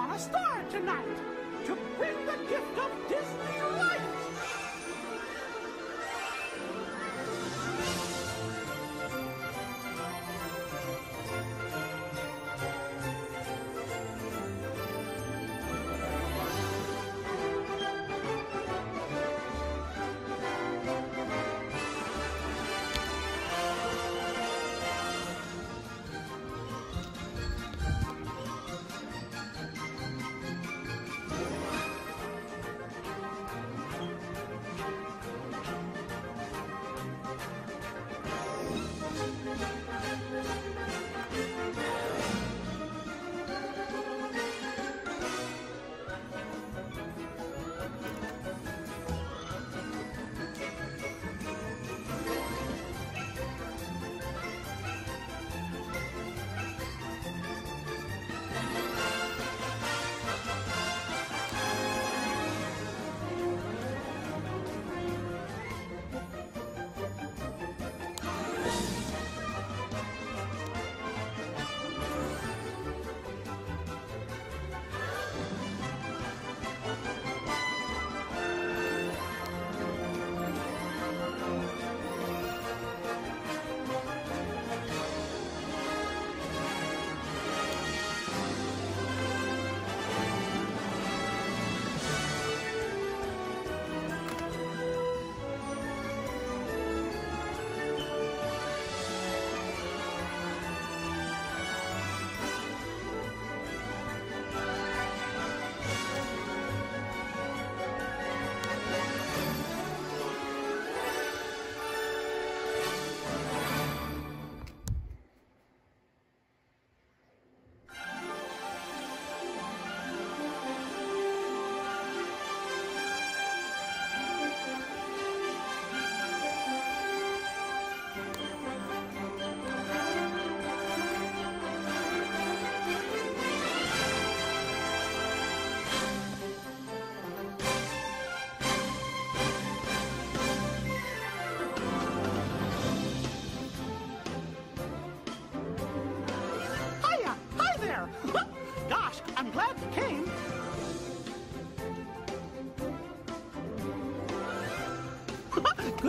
upon a star tonight to bring the gift of Disney light.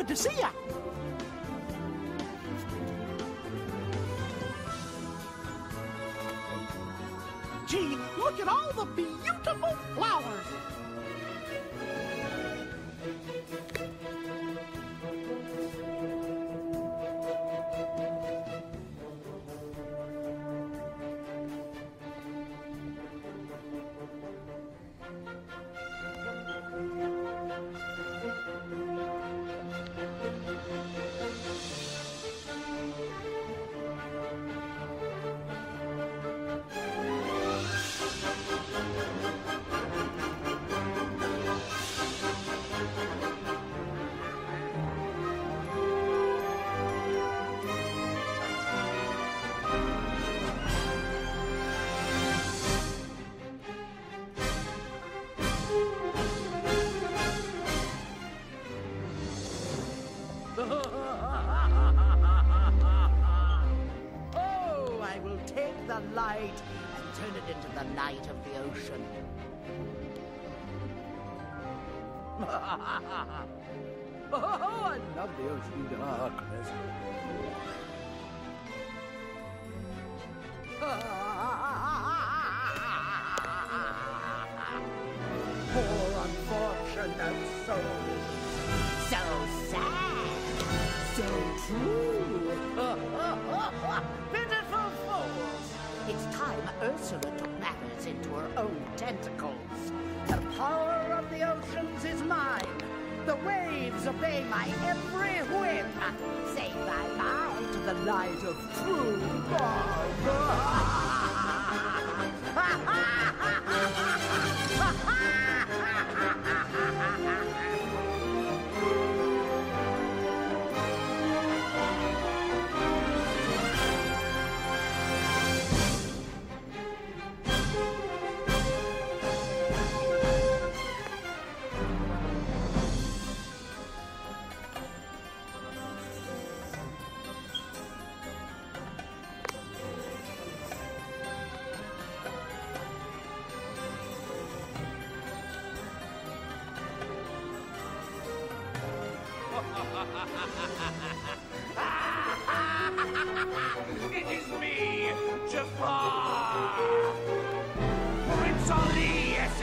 good to see you. The light and turn it into the light of the ocean. oh, I love the ocean darkness. Poor unfortunate soul. So sad. So true. Ursula took matters into her own tentacles. The power of the oceans is mine. The waves obey my every whim. Say bye-bye to the light of true love. It is me, Jafar! Prince Ali, yes,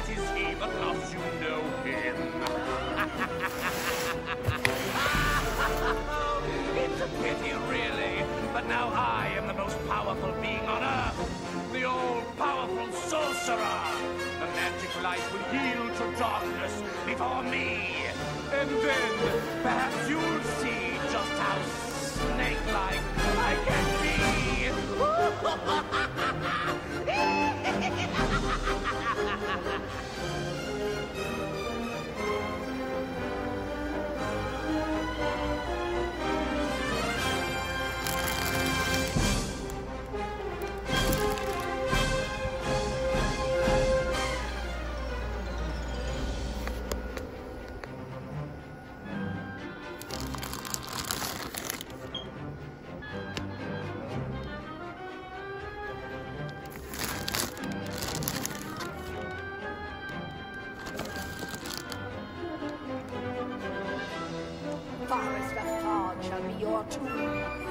be your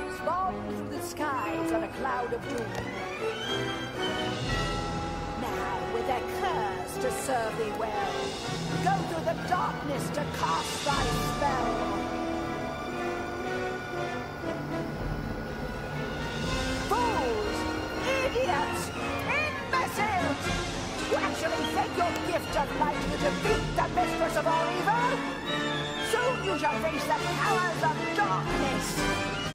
through the skies on a cloud of doom. Now, with a curse to serve thee well, go through the darkness to cast thy spell. You actually take your gift of light to defeat the mistress of all evil? Soon you shall face the powers of darkness!